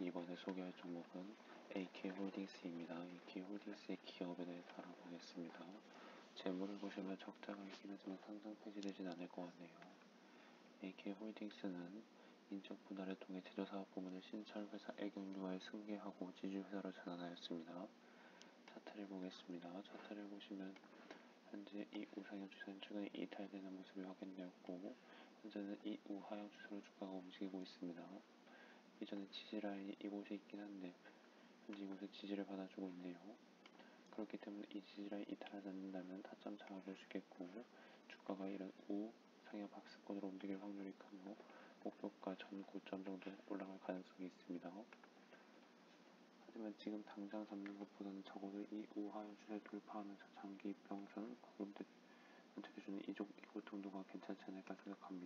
이번에 소개할 종목은 AK홀딩스입니다. AK홀딩스의 기업에 대해서 알아보겠습니다. 재물을 보시면 적자가 있긴 하지만 상장 폐지되진 않을 것 같네요. AK홀딩스는 인적 분할을 통해 제조사업 부문을 신설회사 애경유화에 승계하고 지주회사로 전환하였습니다. 차트를 보겠습니다. 차트를 보시면 현재 이 우상향 추세는 최근에 이탈되는 모습이 확인되었고 현재는 이 우하향 추세로 주가가 움직이고 있습니다. 이전에 지지라인이 이곳에 있긴 한데 현재 이곳에 지지를 받아주고 있네요. 그렇기 때문에 이 지지라인 이탈하지 않는다면 타점 장악을 주겠고 주가가 이런 우 상향 박스권으로 움직일 확률이 크고 목표가 전 고점 정도 올라갈 가능성이 있습니다. 하지만 지금 당장 잡는 것보다는 적어도 이 추세를 돌파하면서 장기 입병선 현재 기준은 이쪽 이곳 정도가 괜찮지 않을까 생각합니다.